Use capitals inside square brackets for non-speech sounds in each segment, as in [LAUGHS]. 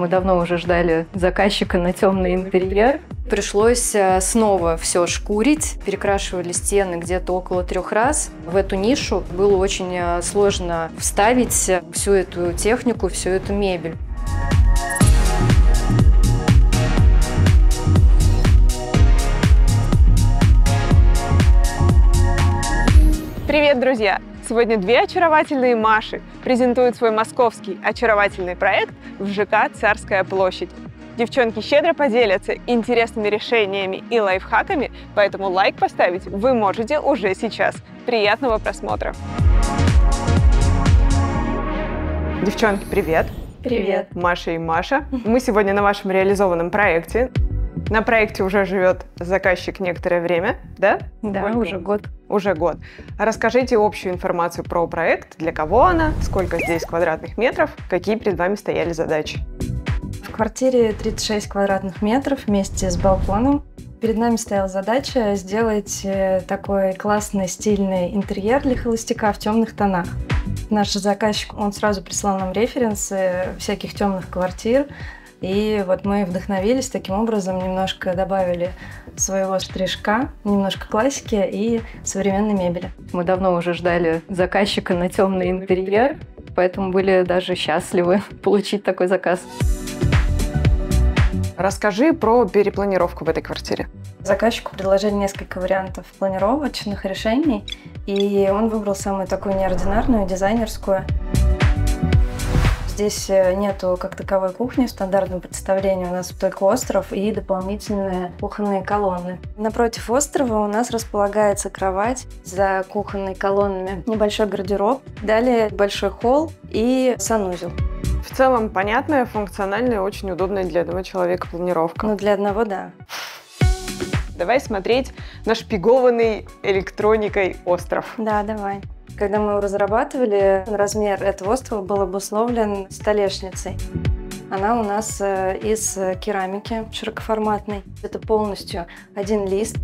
Мы давно уже ждали заказчика на темный интерьер. Пришлось э, снова все шкурить. Перекрашивали стены где-то около трех раз. В эту нишу было очень э, сложно вставить всю эту технику, всю эту мебель. Привет, друзья! Сегодня две очаровательные Маши презентуют свой московский очаровательный проект в ЖК «Царская площадь». Девчонки щедро поделятся интересными решениями и лайфхаками, поэтому лайк поставить вы можете уже сейчас. Приятного просмотра! Девчонки, привет! Привет! Маша и Маша. Мы сегодня на вашем реализованном проекте. На проекте уже живет заказчик некоторое время, да? Да, Сколько? уже год. Уже год. Расскажите общую информацию про проект, для кого она, сколько здесь квадратных метров, какие перед вами стояли задачи. В квартире 36 квадратных метров вместе с балконом. Перед нами стояла задача сделать э, такой классный стильный интерьер для холостяка в темных тонах. Наш заказчик, он сразу прислал нам референсы всяких темных квартир, и вот мы вдохновились таким образом, немножко добавили своего штришка, немножко классики и современной мебели. Мы давно уже ждали заказчика на темный интерьер, поэтому были даже счастливы [LAUGHS] получить такой заказ. Расскажи про перепланировку в этой квартире. Заказчику предложили несколько вариантов планировочных решений, и он выбрал самую такую неординарную, дизайнерскую. Здесь э, нету как таковой кухни в стандартном представлении. У нас только остров и дополнительные кухонные колонны. Напротив острова у нас располагается кровать за кухонными колоннами, небольшой гардероб, далее большой холл и санузел. В целом понятная, функциональная, очень удобная для одного человека планировка. Ну, для одного, да. Давай смотреть нашпигованный электроникой остров. Да, давай. Когда мы его разрабатывали, размер этого острова был обусловлен столешницей. Она у нас э, из керамики широкоформатной. Это полностью один лист.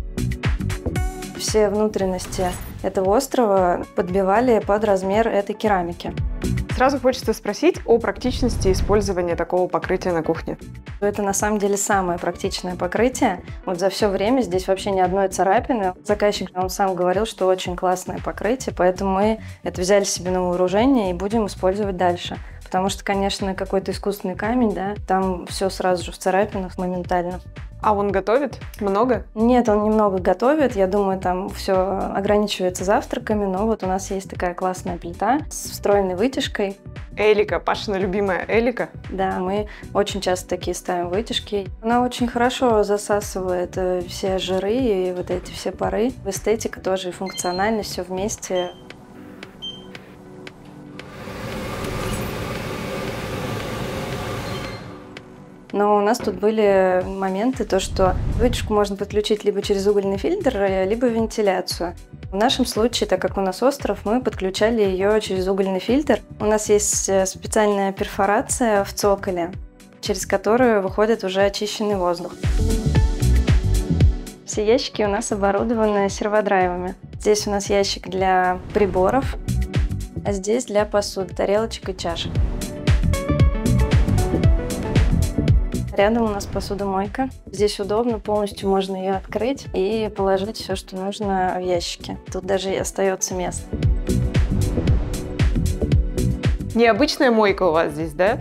Все внутренности этого острова подбивали под размер этой керамики. Сразу хочется спросить о практичности использования такого покрытия на кухне. Это на самом деле самое практичное покрытие. Вот за все время здесь вообще ни одной царапины. Заказчик, он сам говорил, что очень классное покрытие, поэтому мы это взяли себе на вооружение и будем использовать дальше. Потому что, конечно, какой-то искусственный камень, да, там все сразу же в царапинах моментально. А он готовит много? Нет, он немного готовит. Я думаю, там все ограничивается завтраками, но вот у нас есть такая классная плита с встроенной вытяжкой. Элика, Пашина любимая Элика. Да, мы очень часто такие ставим вытяжки. Она очень хорошо засасывает э, все жиры и вот эти все пары. Эстетика тоже и функциональность, все вместе Но у нас тут были моменты, то, что вытяжку можно подключить либо через угольный фильтр, либо вентиляцию. В нашем случае, так как у нас остров, мы подключали ее через угольный фильтр. У нас есть э, специальная перфорация в цоколе, через которую выходит уже очищенный воздух. Все ящики у нас оборудованы серводрайвами. Здесь у нас ящик для приборов, а здесь для посуды, тарелочек и чашек. Рядом у нас посудомойка. Здесь удобно, полностью можно ее открыть и положить все, что нужно в ящики. Тут даже и остается место. Необычная мойка у вас здесь, да?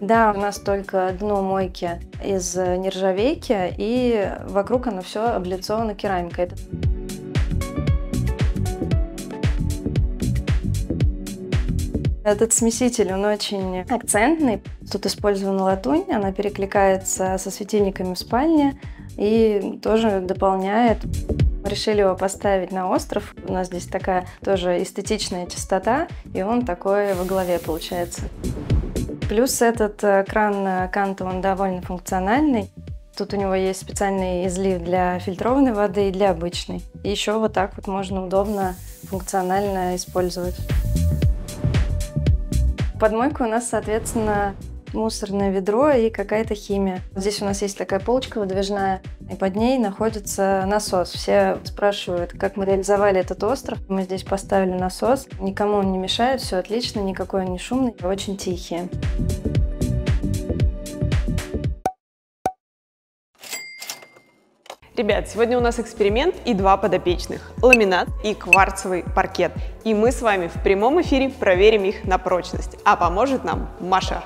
Да, у нас только дно мойки из нержавейки, и вокруг оно все облицовано керамикой. Этот смеситель, он очень акцентный. Тут использована латунь, она перекликается со светильниками в спальне и тоже дополняет. Решили его поставить на остров. У нас здесь такая тоже эстетичная чистота, и он такой во главе получается. Плюс этот э, кран Канта, он довольно функциональный. Тут у него есть специальный излив для фильтрованной воды и для обычной. И еще вот так вот можно удобно, функционально использовать. Подмойка у нас, соответственно, мусорное ведро и какая-то химия. Здесь у нас есть такая полочка выдвижная, и под ней находится насос. Все спрашивают, как мы реализовали этот остров. Мы здесь поставили насос. Никому он не мешает, все отлично, никакой он не шумный, очень тихий. Ребят, сегодня у нас эксперимент и два подопечных – ламинат и кварцевый паркет. И мы с вами в прямом эфире проверим их на прочность. А поможет нам Маша.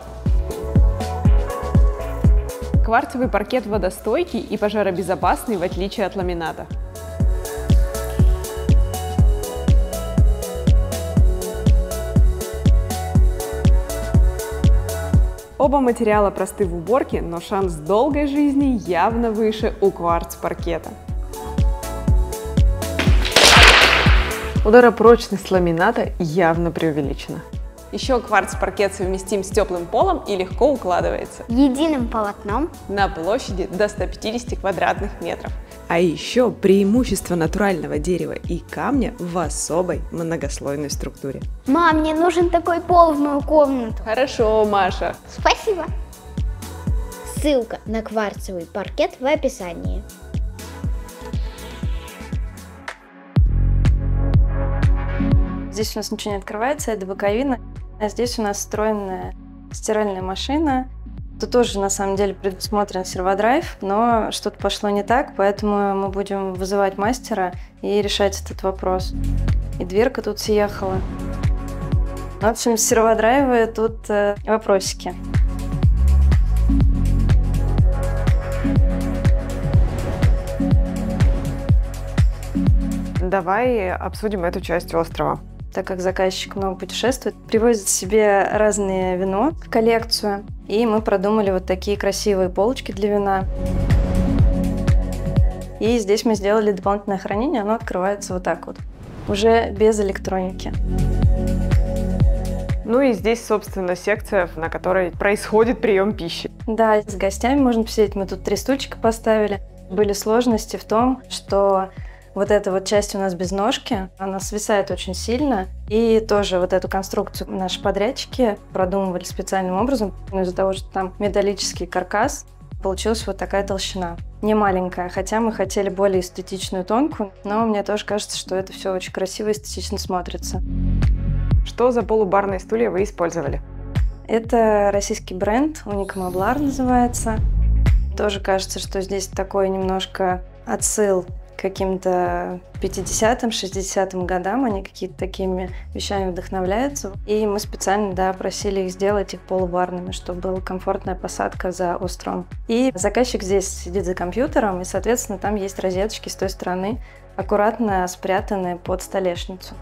Кварцевый паркет водостойкий и пожаробезопасный в отличие от ламината. Оба материала просты в уборке, но шанс долгой жизни явно выше у кварц-паркета. Ударопрочность ламината явно преувеличена. Еще кварц-паркет совместим с теплым полом и легко укладывается. Единым полотном. На площади до 150 квадратных метров. А еще преимущество натурального дерева и камня в особой многослойной структуре. Мам, мне нужен такой пол в мою комнату. Хорошо, Маша. Спасибо. Ссылка на кварцевый паркет в описании. Здесь у нас ничего не открывается, это боковина. А здесь у нас встроенная стиральная машина. Тут тоже, на самом деле, предусмотрен серводрайв, но что-то пошло не так, поэтому мы будем вызывать мастера и решать этот вопрос. И дверка тут съехала. В общем, серводрайвы тут э, вопросики. Давай обсудим эту часть острова так как заказчик много путешествует, привозит себе разные вино в коллекцию. И мы продумали вот такие красивые полочки для вина. И здесь мы сделали дополнительное хранение, оно открывается вот так вот, уже без электроники. Ну и здесь, собственно, секция, на которой происходит прием пищи. Да, с гостями можно посидеть. Мы тут три стульчика поставили. Были сложности в том, что вот эта вот часть у нас без ножки, она свисает очень сильно. И тоже вот эту конструкцию наши подрядчики продумывали специальным образом. Но из-за того, что там металлический каркас, получилась вот такая толщина. Не маленькая, хотя мы хотели более эстетичную тонкую, но мне тоже кажется, что это все очень красиво и эстетично смотрится. Что за полубарные стулья вы использовали? Это российский бренд, Уникамаблар называется. Тоже кажется, что здесь такой немножко отсыл каким-то 50-м, 60-м годам, они какие-то такими вещами вдохновляются. И мы специально, да, просили их сделать их полубарными, чтобы была комфортная посадка за островом. И заказчик здесь сидит за компьютером, и, соответственно, там есть розеточки с той стороны, аккуратно спрятанные под столешницу.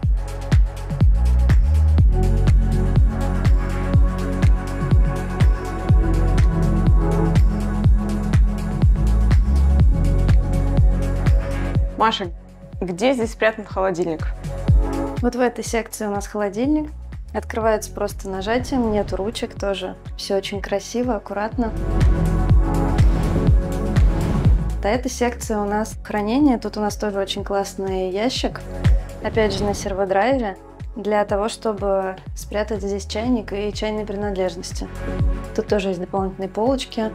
Маша, где здесь спрятан холодильник? Вот в этой секции у нас холодильник. Открывается просто нажатием, нету ручек тоже. Все очень красиво, аккуратно. Да, эта секция у нас хранение. Тут у нас тоже очень классный ящик. Опять же на серводрайве для того, чтобы спрятать здесь чайник и чайные принадлежности. Тут тоже есть дополнительные полочки.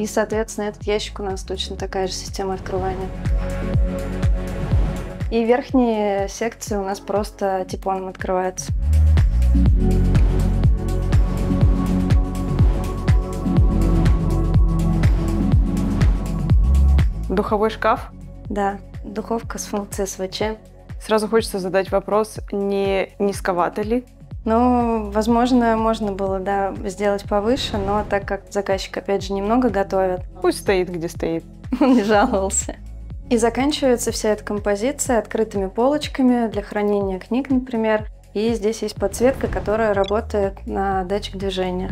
И, соответственно, этот ящик у нас точно такая же система открывания. И верхние секции у нас просто типоном открываются. Духовой шкаф? Да, духовка с функцией СВЧ. Сразу хочется задать вопрос, не низковато ли ну, возможно, можно было, да, сделать повыше, но так как заказчик, опять же, немного готовит. Пусть стоит, где стоит. [LAUGHS] Он не жаловался. И заканчивается вся эта композиция открытыми полочками для хранения книг, например. И здесь есть подсветка, которая работает на датчик движения.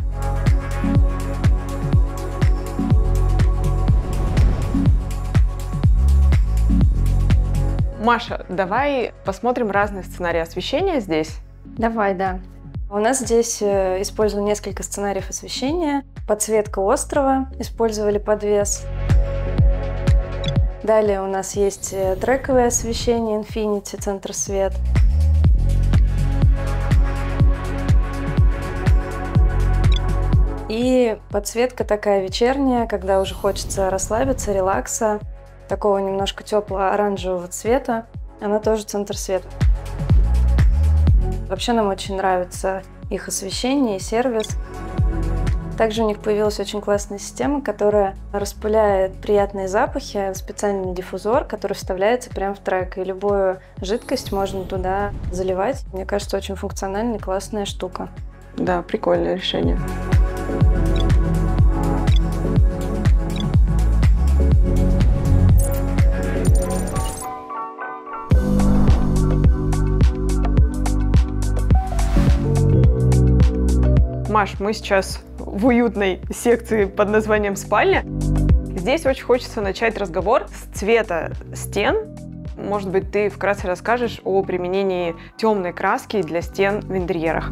Маша, давай посмотрим разные сценарии освещения здесь. Давай, да. У нас здесь э, использовали несколько сценариев освещения. Подсветка острова, использовали подвес. Далее у нас есть э, трековое освещение Infinity, центр свет. И подсветка такая вечерняя, когда уже хочется расслабиться, релакса, такого немножко теплого оранжевого цвета. Она тоже центр света. Вообще нам очень нравится их освещение и сервис. Также у них появилась очень классная система, которая распыляет приятные запахи, специальный диффузор, который вставляется прямо в трек, и любую жидкость можно туда заливать. Мне кажется, очень функциональная, классная штука. Да, прикольное решение. Маш, мы сейчас в уютной секции под названием «Спальня». Здесь очень хочется начать разговор с цвета стен. Может быть, ты вкратце расскажешь о применении темной краски для стен в интерьерах.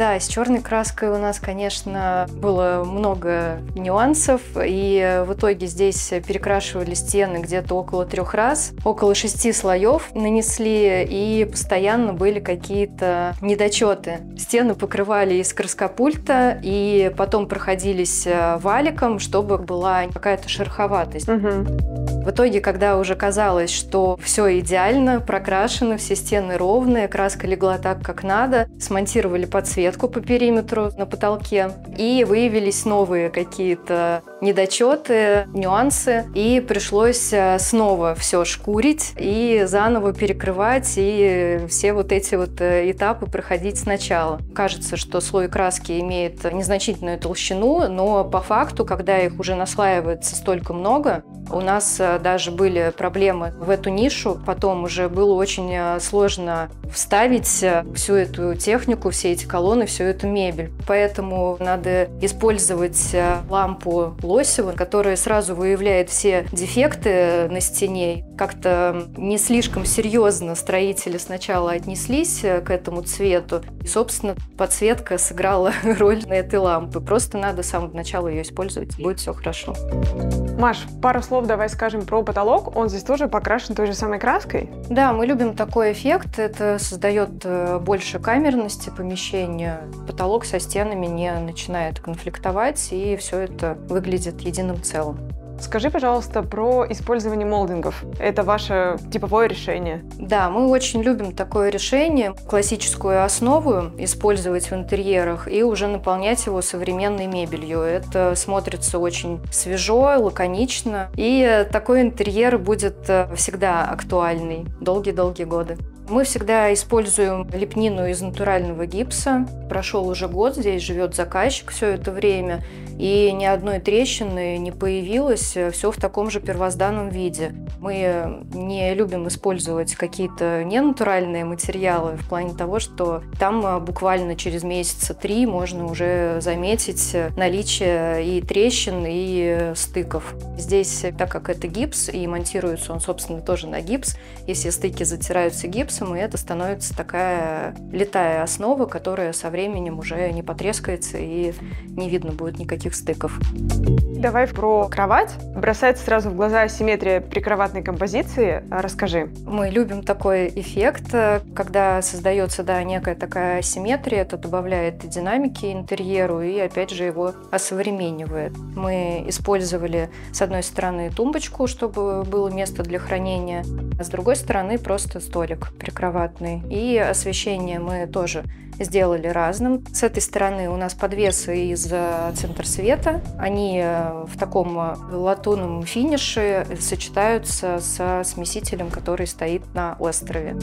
Да, с черной краской у нас, конечно, было много нюансов, и в итоге здесь перекрашивали стены где-то около трех раз, около шести слоев нанесли, и постоянно были какие-то недочеты. Стены покрывали из краскопульта, и потом проходились э, валиком, чтобы была какая-то шероховатость. Угу. В итоге, когда уже казалось, что все идеально, прокрашено, все стены ровные, краска легла так, как надо, смонтировали подсветку по периметру на потолке, и выявились новые какие-то недочеты, нюансы, и пришлось э, снова все шкурить и заново перекрывать, и все вот эти вот э, этапы проходить сначала. Кажется, что слой краски имеет незначительную толщину, но по факту, когда их уже наслаивается столько много, у нас э, даже были проблемы в эту нишу, потом уже было очень сложно вставить всю эту технику, все эти колонны, всю эту мебель. Поэтому надо использовать лампу Лосева, которая сразу выявляет все дефекты на стене. Как-то не слишком серьезно строители сначала отнеслись к этому цвету. И, собственно, подсветка сыграла [LAUGHS] роль на этой лампы. Просто надо с самого начала ее использовать, будет все хорошо. Маш, пару слов давай скажем про потолок. Он здесь тоже покрашен той же самой краской? Да, мы любим такой эффект. Это создает э, больше камерности помещения. Потолок со стенами не начинает конфликтовать, и все это выглядит выглядит единым целым. Скажи, пожалуйста, про использование молдингов. Это ваше типовое решение? Да, мы очень любим такое решение, классическую основу использовать в интерьерах и уже наполнять его современной мебелью. Это смотрится очень свежо, лаконично, и такой интерьер будет э, всегда актуальный долгие-долгие годы. Мы всегда используем лепнину из натурального гипса. Прошел уже год, здесь живет заказчик все это время, и ни одной трещины не появилось, все в таком же первозданном виде. Мы не любим использовать какие-то ненатуральные материалы в плане того, что там буквально через месяца три можно уже заметить наличие и трещин, и стыков. Здесь, так как это гипс, и монтируется он, собственно, тоже на гипс, если стыки затираются гипсом, и это становится такая летая основа, которая со временем уже не потрескается и не видно будет никаких стыков. Давай про кровать. Бросается сразу в глаза асимметрия прикроватной композиции. Расскажи. Мы любим такой эффект, когда создается да, некая такая асимметрия, это добавляет динамики интерьеру и опять же его осовременивает. Мы использовали с одной стороны тумбочку, чтобы было место для хранения, а с другой стороны просто столик прикроватный. И освещение мы тоже сделали разным. С этой стороны у нас подвесы из э, центра света. Они э, в таком э, латунном финише сочетаются со смесителем, который стоит на острове.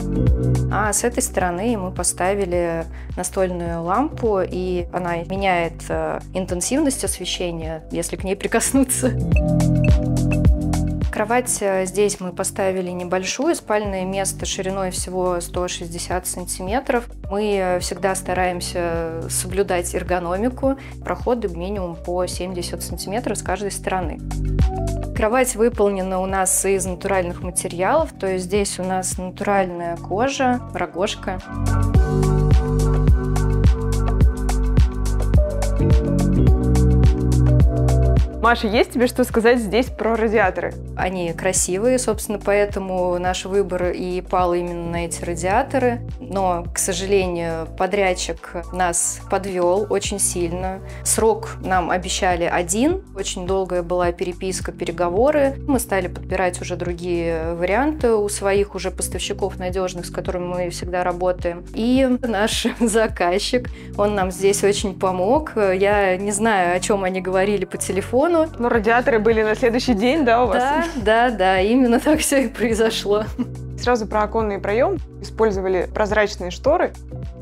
А с этой стороны мы поставили настольную лампу, и она меняет интенсивность освещения, если к ней прикоснуться. Кровать э, здесь мы поставили небольшую, спальное место шириной всего 160 сантиметров. Мы э, всегда стараемся соблюдать эргономику, проходы минимум по 70 сантиметров с каждой стороны. Кровать выполнена у нас из натуральных материалов, то есть здесь у нас натуральная кожа, рогожка. Маша, есть тебе что сказать здесь про радиаторы? Они красивые, собственно, поэтому наш выбор и пал именно на эти радиаторы. Но, к сожалению, подрядчик нас подвел очень сильно. Срок нам обещали один. Очень долгая была переписка, переговоры. Мы стали подбирать уже другие варианты у своих уже поставщиков надежных, с которыми мы всегда работаем. И наш [LAUGHS] заказчик, он нам здесь очень помог. Я не знаю, о чем они говорили по телефону. Ну, радиаторы были на следующий день, да, у вас? Да, да, да, именно так все и произошло. Сразу про оконный проем. Использовали прозрачные шторы.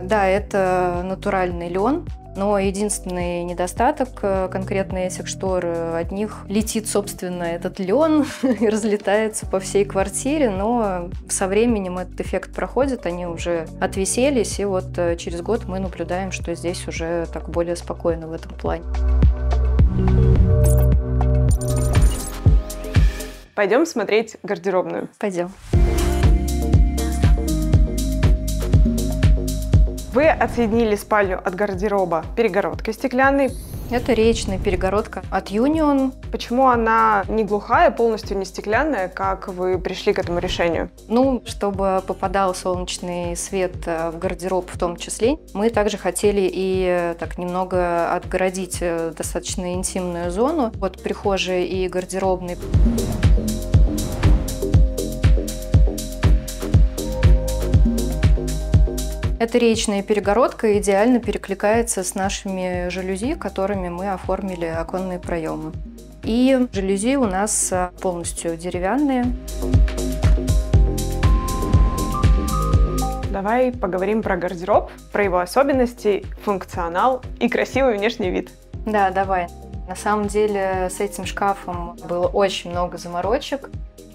Да, это натуральный лен. Но единственный недостаток э, конкретно этих штор, э, от них летит, собственно, этот лен [LAUGHS] и разлетается по всей квартире, но со временем этот эффект проходит, они уже отвеселись, и вот э, через год мы наблюдаем, что здесь уже так более спокойно в этом плане. Пойдем смотреть гардеробную. Пойдем. Вы отсоединили спальню от гардероба перегородкой стеклянной. Это речная перегородка от Union. Почему она не глухая, полностью не стеклянная, как вы пришли к этому решению? Ну, чтобы попадал солнечный свет э, в гардероб в том числе, мы также хотели и э, так немного отгородить э, достаточно интимную зону от прихожей и гардеробной. Эта речная перегородка идеально перекликается с нашими жалюзи, которыми мы оформили оконные проемы. И жалюзи у нас а, полностью деревянные. Давай поговорим про гардероб, про его особенности, функционал и красивый внешний вид. Да, давай. На самом деле с этим шкафом было очень много заморочек.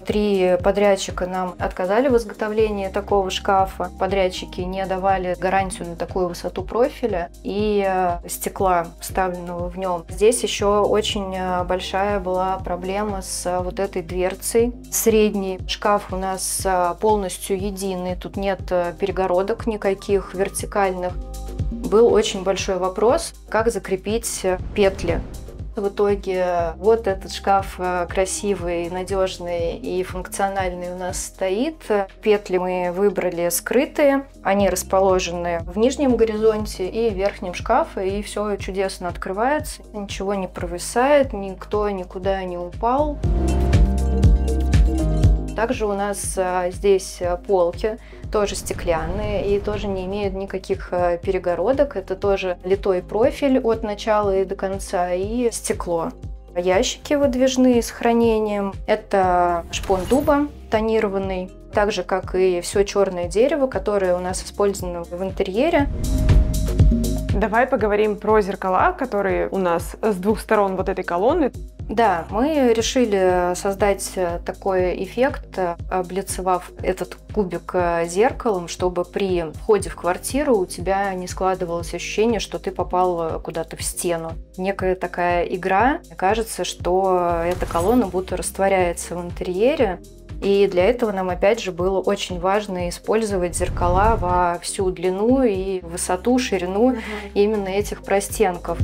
Три подрядчика нам отказали в изготовлении такого шкафа. Подрядчики не давали гарантию на такую высоту профиля и э, стекла, вставленного в нем. Здесь еще очень э, большая была проблема с э, вот этой дверцей. Средний шкаф у нас полностью единый, тут нет перегородок никаких вертикальных. Был очень большой вопрос, как закрепить петли в итоге вот этот шкаф э, красивый, надежный и функциональный у нас стоит. Петли мы выбрали скрытые. Они расположены в нижнем горизонте и верхнем шкафе, и все чудесно открывается. Ничего не провисает, никто никуда не упал. Также у нас э, здесь э, полки тоже стеклянные и тоже не имеют никаких э, перегородок. Это тоже литой профиль от начала и до конца и стекло. Ящики выдвижные с хранением. Это шпон дуба тонированный, так же, как и все черное дерево, которое у нас использовано в интерьере. Давай поговорим про зеркала, которые у нас с двух сторон вот этой колонны. Да, мы решили создать такой эффект, облицевав этот кубик зеркалом, чтобы при входе в квартиру у тебя не складывалось ощущение, что ты попал куда-то в стену. Некая такая игра. Кажется, что эта колонна будто растворяется в интерьере, и для этого нам, опять же, было очень важно использовать зеркала во всю длину и высоту, ширину угу. именно этих простенков.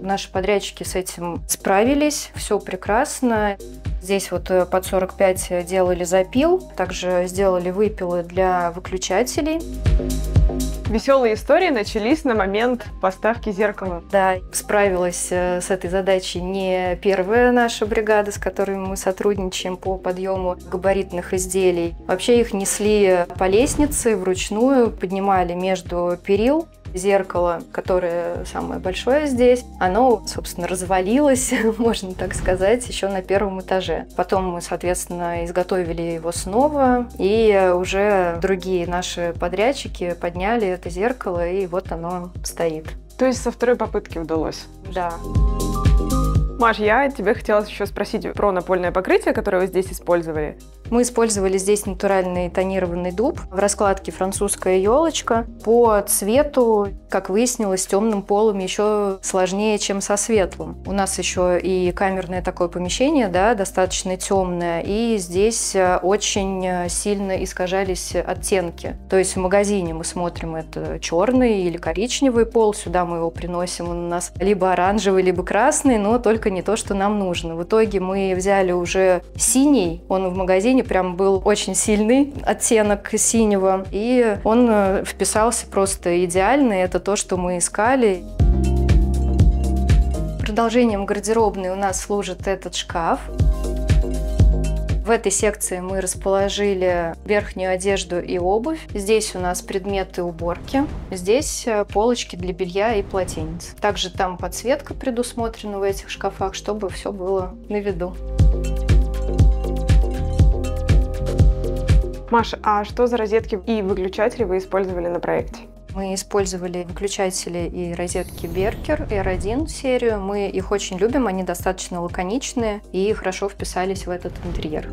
Наши подрядчики с этим справились, все прекрасно. Здесь вот э, под 45 делали запил, также сделали выпилы для выключателей. Веселые истории начались на момент поставки зеркала. Да, справилась э, с этой задачей не первая наша бригада, с которой мы сотрудничаем по подъему габаритных изделий. Вообще их несли по лестнице вручную, поднимали между перил зеркало, которое самое большое здесь, оно, собственно, развалилось, [LAUGHS] можно так сказать, еще на первом этаже. Потом мы, соответственно, изготовили его снова, и уже другие наши подрядчики подняли это зеркало, и вот оно стоит. То есть со второй попытки удалось? Да. Маш, я тебе хотела еще спросить про напольное покрытие, которое вы здесь использовали. Мы использовали здесь натуральный тонированный дуб в раскладке французская елочка. По цвету, как выяснилось, с темным полом еще сложнее, чем со светлым. У нас еще и камерное такое помещение, да, достаточно темное, и здесь э, очень сильно искажались оттенки. То есть в магазине мы смотрим это черный или коричневый пол, сюда мы его приносим, он у нас либо оранжевый, либо красный, но только не то, что нам нужно. В итоге мы взяли уже синий, он в магазине прям был очень сильный оттенок синего, и он э, вписался просто идеально, это то, что мы искали. Продолжением гардеробной у нас служит этот шкаф. В этой секции мы расположили верхнюю одежду и обувь. Здесь у нас предметы уборки. Здесь э, полочки для белья и полотенец. Также там подсветка предусмотрена в этих шкафах, чтобы все было на виду. Маша, а что за розетки и выключатели вы использовали на проекте? Мы использовали выключатели и розетки Беркер R1 серию. Мы их очень любим, они достаточно лаконичные и хорошо вписались в этот интерьер.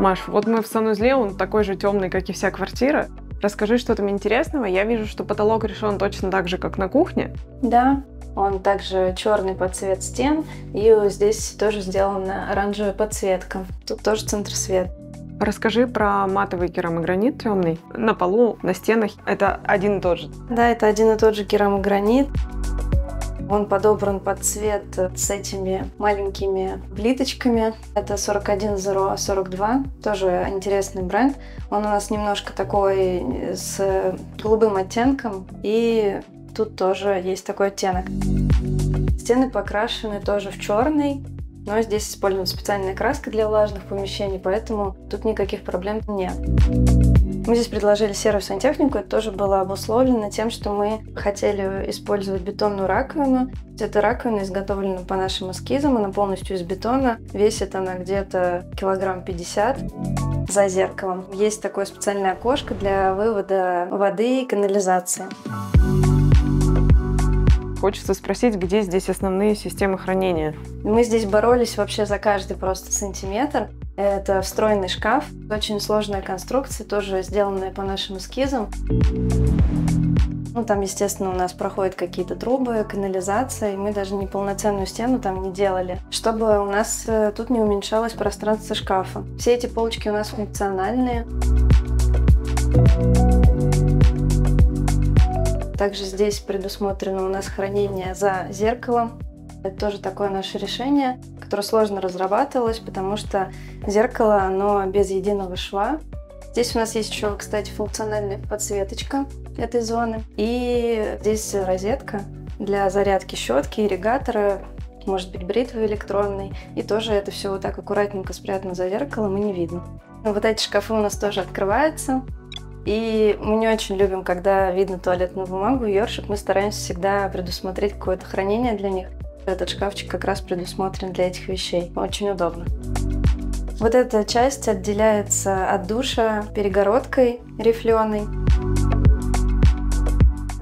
Маш, вот мы в санузле, он такой же темный, как и вся квартира. Расскажи, что там интересного. Я вижу, что потолок решен точно так же, как на кухне. Да, он также черный под цвет стен, и здесь тоже сделана оранжевая подсветка. Тут тоже центр света. Расскажи про матовый керамогранит темный. На полу, на стенах это один и тот же. Да, это один и тот же керамогранит. Он подобран под цвет с этими маленькими плиточками. Это 4102, тоже интересный бренд. Он у нас немножко такой с голубым оттенком, и тут тоже есть такой оттенок. Стены покрашены тоже в черный, но здесь использована специальная краска для влажных помещений, поэтому тут никаких проблем нет. Мы здесь предложили серую сантехнику, это тоже было обусловлено тем, что мы хотели использовать бетонную раковину. Эта раковина изготовлена по нашим эскизам, она полностью из бетона, весит она где-то килограмм 50 за зеркалом. Есть такое специальное окошко для вывода воды и канализации. Хочется спросить, где здесь основные системы хранения? Мы здесь боролись вообще за каждый просто сантиметр. Это встроенный шкаф, очень сложная конструкция, тоже сделанная по нашим эскизам. Ну, там, естественно, у нас проходят какие-то трубы, канализация, и мы даже не полноценную стену там не делали, чтобы у нас э, тут не уменьшалось пространство шкафа. Все эти полочки у нас функциональные. Также здесь предусмотрено у нас хранение за зеркалом. Это тоже такое наше решение, которое сложно разрабатывалось, потому что зеркало, оно без единого шва. Здесь у нас есть еще, кстати, функциональная подсветочка этой зоны. И здесь розетка для зарядки щетки, ирригатора, может быть, бритвы электронной. И тоже это все вот так аккуратненько спрятано за зеркалом и не видно. Вот эти шкафы у нас тоже открываются. И мы не очень любим, когда видно туалетную бумагу, ёршик. Мы стараемся всегда предусмотреть какое-то хранение для них. Этот шкафчик как раз предусмотрен для этих вещей. Очень удобно. Вот эта часть отделяется от душа перегородкой рифленой.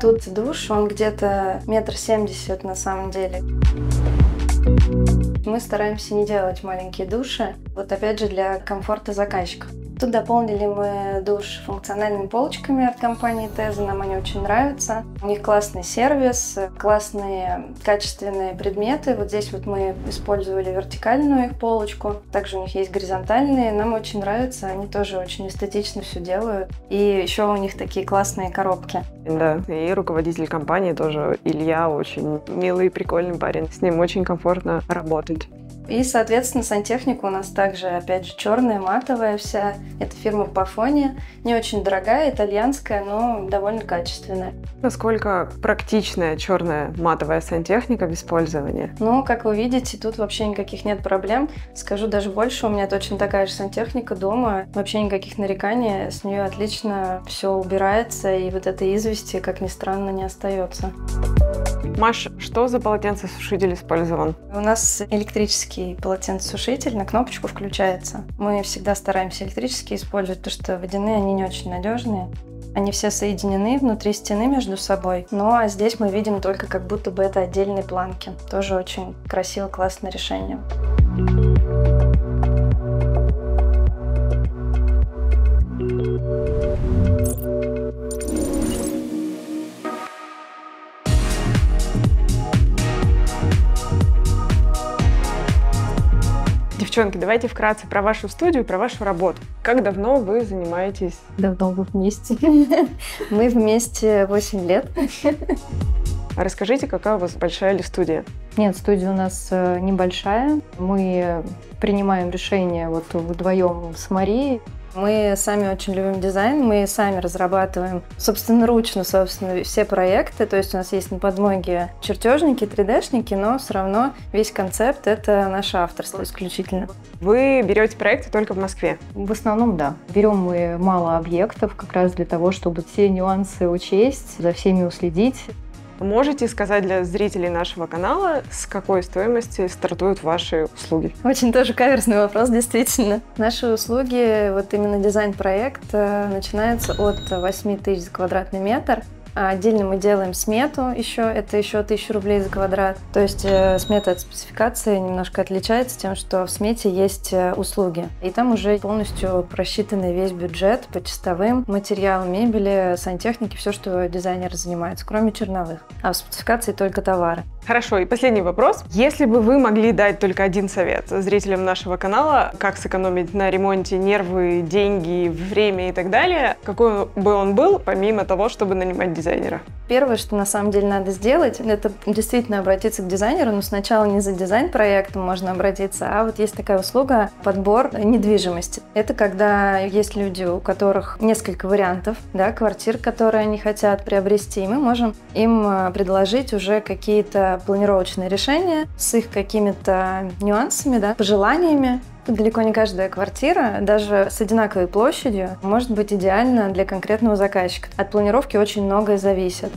Тут душ, он где-то метр семьдесят на самом деле. Мы стараемся не делать маленькие души, вот опять же для комфорта заказчиков. Тут дополнили мы душ функциональными полочками от компании Теза, нам они очень нравятся. У них классный сервис, классные качественные предметы. Вот здесь вот мы использовали вертикальную их полочку, также у них есть горизонтальные, нам очень нравятся, они тоже очень эстетично все делают. И еще у них такие классные коробки. Да, и руководитель компании тоже Илья очень милый и прикольный парень. С ним очень комфортно работать. И, соответственно, сантехника у нас также, опять же, черная, матовая вся. Это фирма Пафония. Не очень дорогая, итальянская, но довольно качественная. Насколько практичная черная матовая сантехника в использовании? Ну, как вы видите, тут вообще никаких нет проблем. Скажу даже больше, у меня точно такая же сантехника дома. Вообще никаких нареканий, с нее отлично все убирается, и вот этой извести, как ни странно, не остается. Маш, что за полотенцесушитель использован? У нас электрический полотенцесушитель на кнопочку включается. Мы всегда стараемся электрические использовать, потому что водяные, они не очень надежные. Они все соединены внутри стены между собой. Ну а здесь мы видим только как будто бы это отдельные планки. Тоже очень красиво, классное решение. Девчонки, давайте вкратце про вашу студию, про вашу работу. Как давно вы занимаетесь? Давно [LAUGHS] мы вместе. Мы вместе 8 лет. Расскажите, какая у вас большая ли студия? Нет, студия у нас э, небольшая. Мы принимаем решения вот вдвоем с Марией. Мы сами очень любим дизайн, мы сами разрабатываем собственноручно, собственно, все проекты. То есть у нас есть на подмоге чертежники, 3D-шники, но все равно весь концепт — это наше авторство исключительно. Вы берете проекты только в Москве? В основном, да. Берем мы мало объектов как раз для того, чтобы все нюансы учесть, за всеми уследить. Можете сказать для зрителей нашего канала, с какой стоимости стартуют ваши услуги? Очень тоже каверзный вопрос, действительно. Наши услуги, вот именно дизайн-проект, э, начинаются от 8 тысяч за квадратный метр. А отдельно мы делаем смету еще, это еще 1000 рублей за квадрат. То есть э, смета от спецификации немножко отличается тем, что в смете есть э, услуги. И там уже полностью просчитанный весь бюджет по чистовым материалам, мебели, сантехники, все, что дизайнер занимается, кроме черновых. А в спецификации только товары. Хорошо, и последний вопрос. Если бы вы могли дать только один совет зрителям нашего канала, как сэкономить на ремонте нервы, деньги, время и так далее, какой бы он был, помимо того, чтобы нанимать дизайнера? Первое, что на самом деле надо сделать, это действительно обратиться к дизайнеру, но сначала не за дизайн-проектом можно обратиться, а вот есть такая услуга подбор недвижимости. Это когда есть люди, у которых несколько вариантов, да, квартир, которые они хотят приобрести, и мы можем им э, предложить уже какие-то планировочные решения с их какими-то нюансами, да, пожеланиями. Далеко не каждая квартира, даже с одинаковой площадью, может быть идеальна для конкретного заказчика. От планировки очень многое зависит.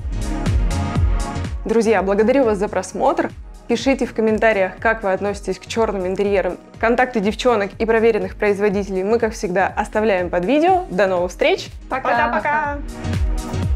Друзья, благодарю вас за просмотр. Пишите в комментариях, как вы относитесь к черным интерьерам. Контакты девчонок и проверенных производителей мы, как всегда, оставляем под видео. До новых встреч. Пока-пока. Пока-пока.